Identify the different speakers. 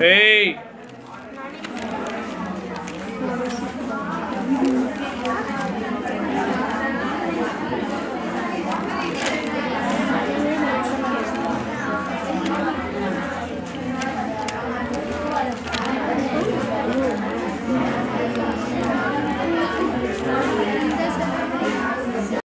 Speaker 1: Ei!